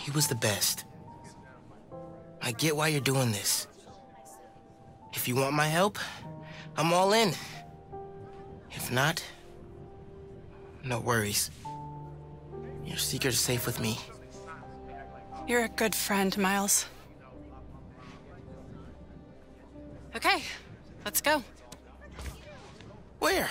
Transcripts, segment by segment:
He was the best. I get why you're doing this. If you want my help, I'm all in. If not, no worries. Your secret is safe with me. You're a good friend, Miles. Okay, let's go. Where?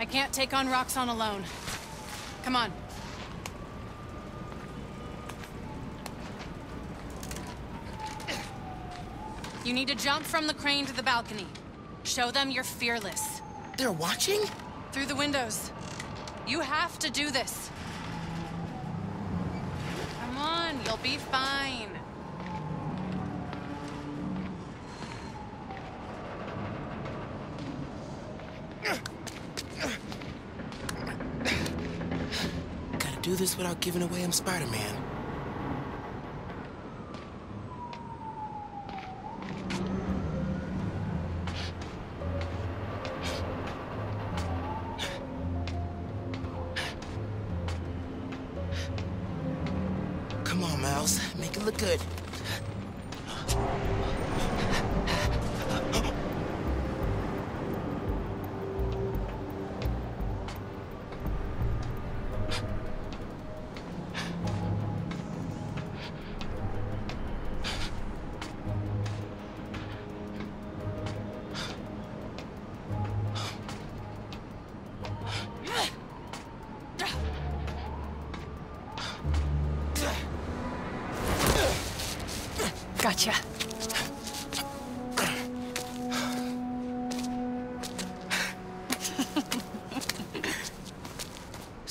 I can't take on Roxxon alone. Come on. You need to jump from the crane to the balcony. Show them you're fearless. They're watching? Through the windows. You have to do this. Come on, you'll be fine. This without giving away I'm Spider-Man. Come on, Miles. Make it look good.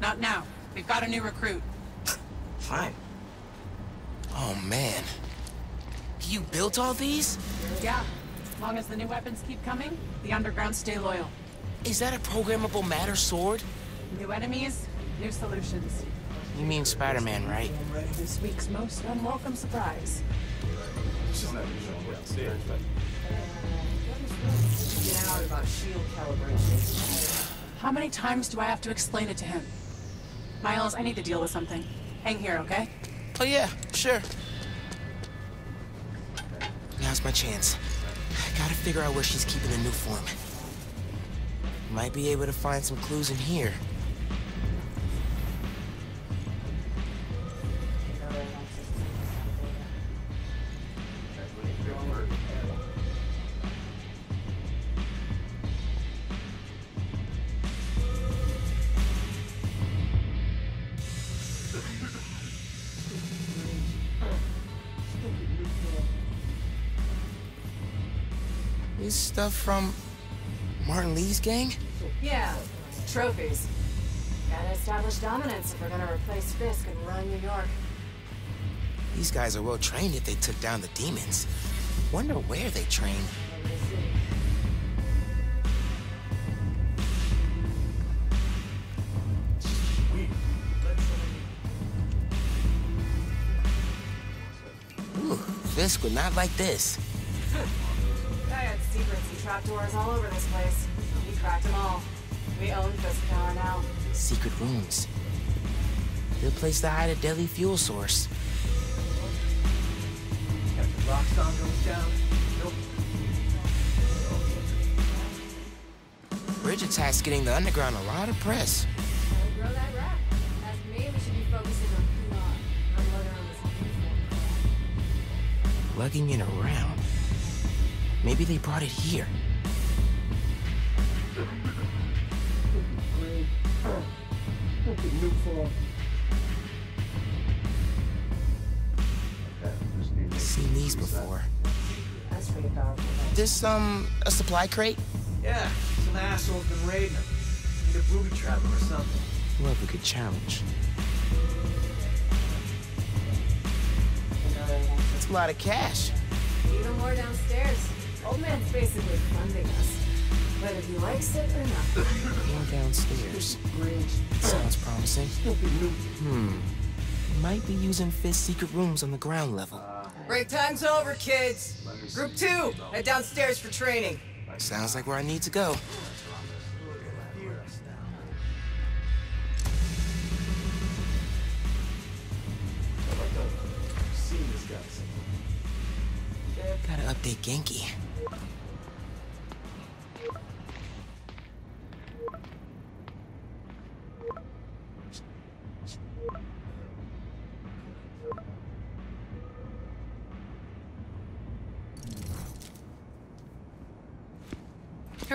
Not now. We've got a new recruit. Fine. Oh, man. You built all these? Yeah. As long as the new weapons keep coming, the underground stay loyal. Is that a programmable matter sword? New enemies, new solutions. You mean Spider-Man, right? This week's most unwelcome surprise. Get out about shield calibration. How many times do I have to explain it to him? Miles, I need to deal with something. Hang here, okay? Oh, yeah, sure. Now's my chance. I gotta figure out where she's keeping the Nuform. Might be able to find some clues in here. This stuff from Martin Li's gang? Yeah, trophies. Gotta establish dominance if we're gonna replace Fisk and run New York. These guys are well trained if they took down the demons. Wonder where they train. Ooh, Fisk would not like this. Trapdoors all over this place. We cracked them all. We own Fisk Tower now. Secret rooms. Good place to hide a deadly fuel source. Roxxon goes down. Nope. Bridget's has getting the underground a lot of press. Grow that rap. As me, we should be focusing on PR. Not whether on this uniform. Lugging it around. Maybe they brought it here. Seen these before. That's pretty powerful. This, um, a supply crate? Yeah, some asshole's been raiding them. Need a booby trap or something. Love a good challenge. That's a lot of cash. Even more downstairs. Old man's basically funding us. Whether he likes it or not. Going downstairs. Sounds promising. Hmm. Might be using Fisk's secret rooms on the ground level. Break time's over, kids. Group two, head downstairs for training. Sounds like where I need to go. Gotta update Ganke.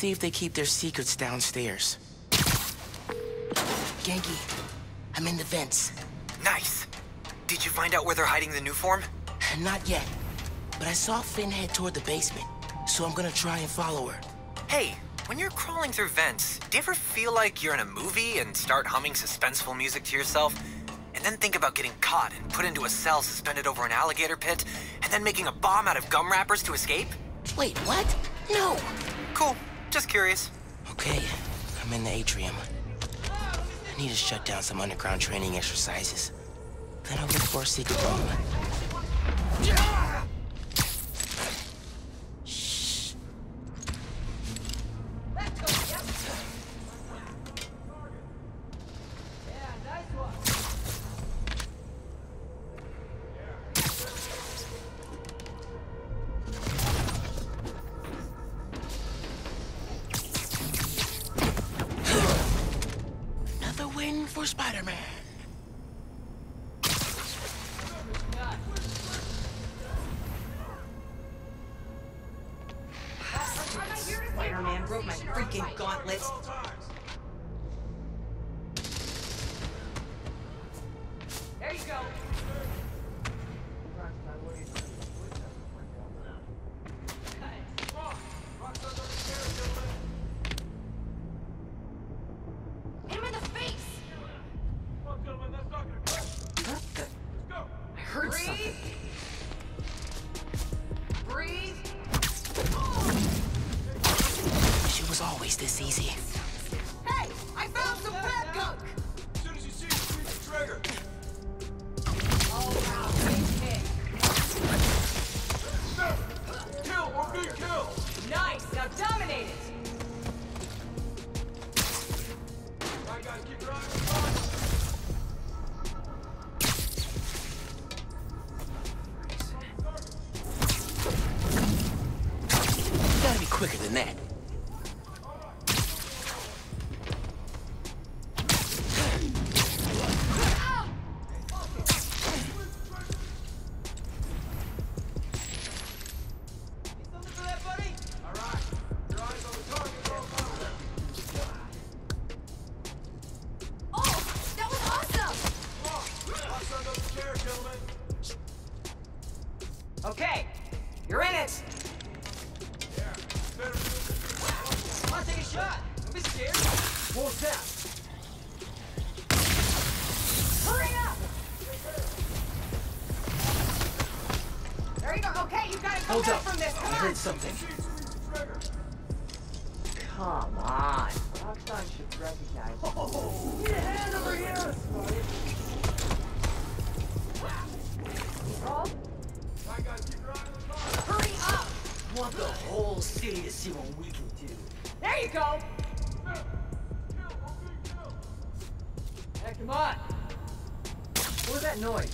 see if they keep their secrets downstairs. Ganke, I'm in the vents. Nice. Did you find out where they're hiding the Nuform? Not yet, but I saw Phin head toward the basement, so I'm gonna try and follow her. Hey, when you're crawling through vents, do you ever feel like you're in a movie and start humming suspenseful music to yourself? And then think about getting caught and put into a cell suspended over an alligator pit, and then making a bomb out of gum wrappers to escape? Wait, what? No! Cool. Just curious. Okay, I'm in the atrium. I need to shut down some underground training exercises. Then I'll look for a secret room. My freaking gauntlets. Hold up. from this. I on. heard something. Come on. Roxxon should recognize. Oh, oh, oh. get a hand over here. Hurry up! Want the whole city to see what we can do. There you go. Hey, come on. What was that noise?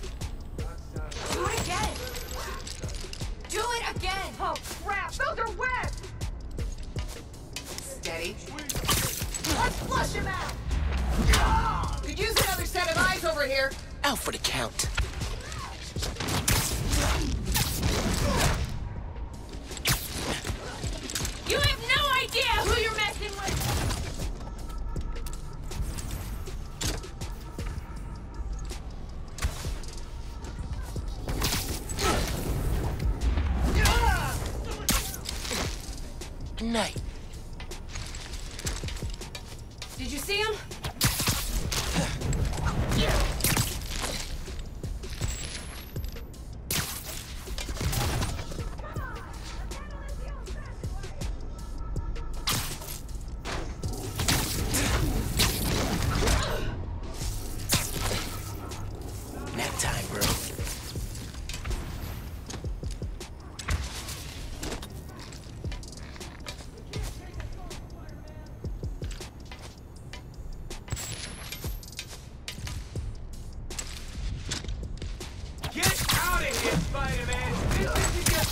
Do it again! Steady. Let's flush him out. Could use another set of eyes over here. Out for the count.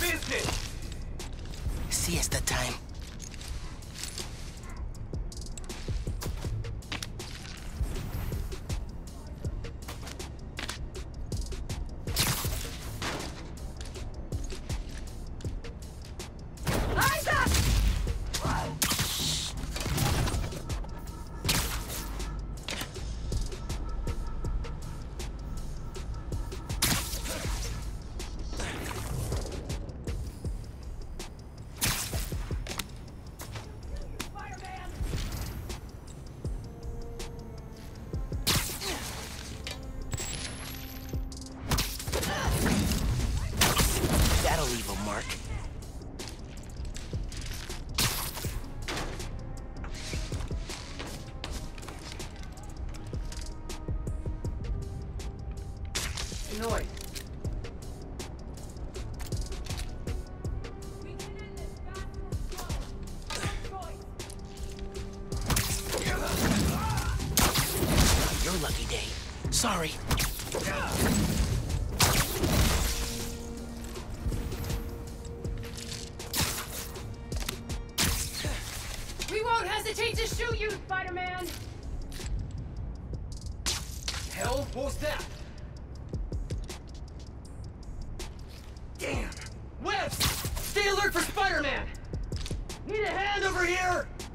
Business! Siesta time. i leave a mark. there.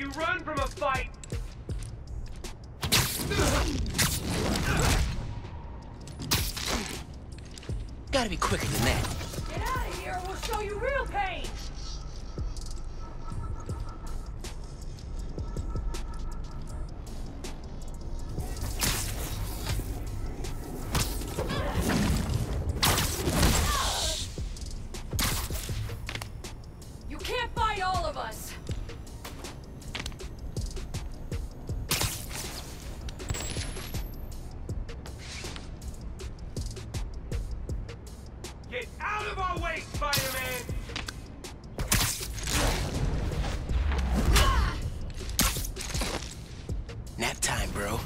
you run from a fight. Gotta be quicker than that. Get out of our way, Spider-Man! Nap time, bro.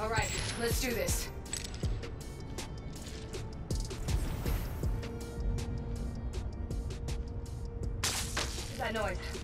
All right, let's do this. That noise.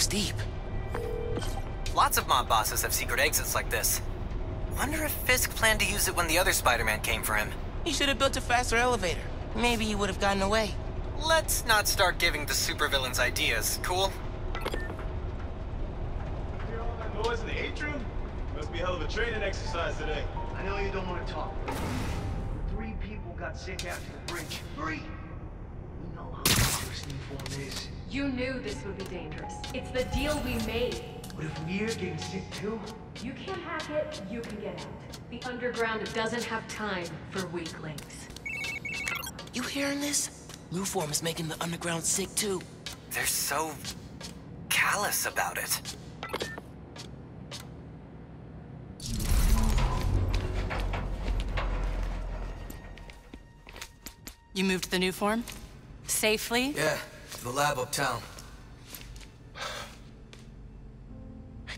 Goes deep. Lots of mob bosses have secret exits like this. Wonder if Fisk planned to use it when the other Spider-Man came for him. He should have built a faster elevator. Maybe he would have gotten away. Let's not start giving the supervillains ideas, cool? Hear all that noise in the atrium? Must be a hell of a training exercise today. I know you don't want to talk. Three people got sick after the breach. Three! We know how dangerous Nuform is. You knew this would be dangerous. It's the deal we made. But if we're getting sick too, You can't hack it, you can get out. The underground doesn't have time for weaklings. You hearing this? Nuform is making the underground sick too. They're so... callous about it. You moved the Nuform? Safely? Yeah, to the lab uptown.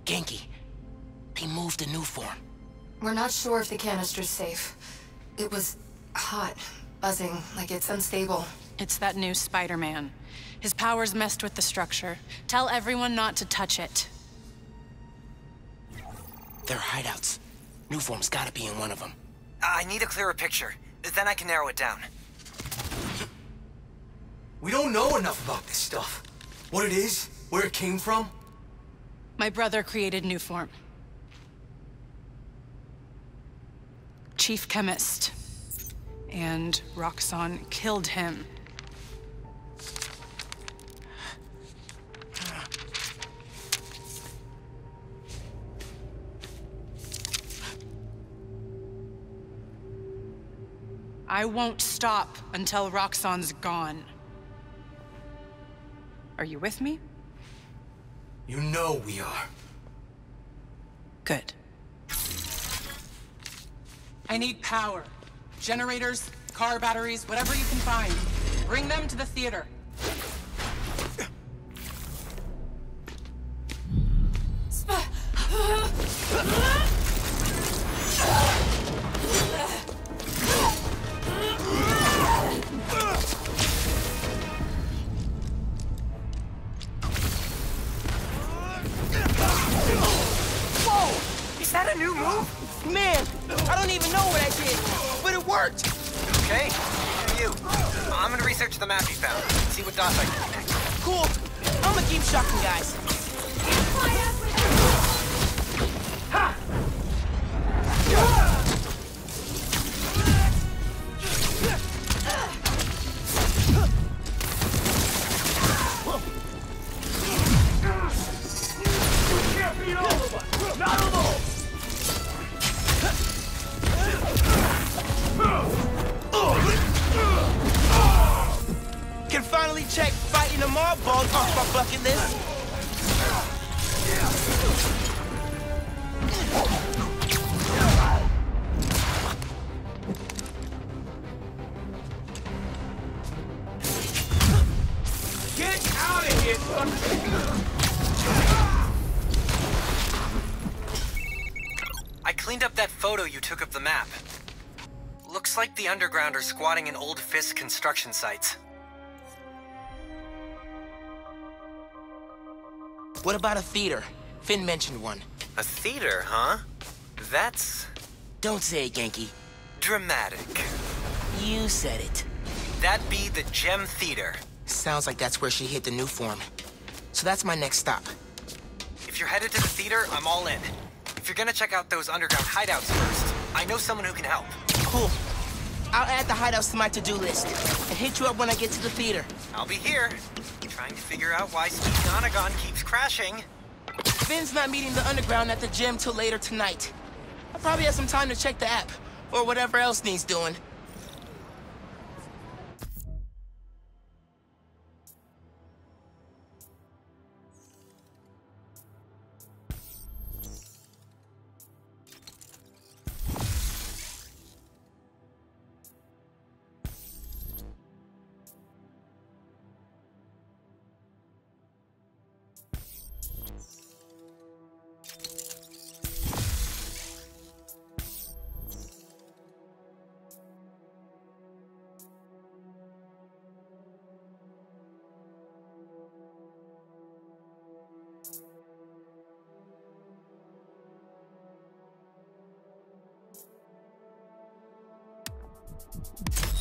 Ganke, they moved the Nuform. We're not sure if the canister's safe. It was hot, buzzing, like it's unstable. It's that new Spider-Man. His powers messed with the structure. Tell everyone not to touch it. They're hideouts. Nuform's gotta be in one of them. I need a clearer picture. Then I can narrow it down. We don't know enough about this stuff. What it is, where it came from. My brother created Nuform. Chief chemist. And Roxxon killed him. I won't stop until Roxxon's gone. Are you with me? You know we are. Good. I need power. Generators, car batteries, whatever you can find. Bring them to the theater. The map you found. See what dots I can connect. Cool. I'm gonna keep shocking guys. Off my bucket list. Get out of here! I cleaned up that photo you took of the map. Looks like the underground are squatting in old Fisk construction sites. What about a theater? Phin mentioned one. A theater, huh? That's Don't say it, Ganke. dramatic. You said it. That'd be the Gem Theater. Sounds like that's where she hit the Nuform. So that's my next stop. If you're headed to the theater, I'm all in. If you're gonna check out those underground hideouts first, I know someone who can help. Cool. I'll add the hideouts to my to-do list and hit you up when I get to the theater. I'll be here, trying to figure out why Steve Donegan keeps crashing. Phin's not meeting the underground at the gym till later tonight. I probably have some time to check the app, or whatever else needs doing. You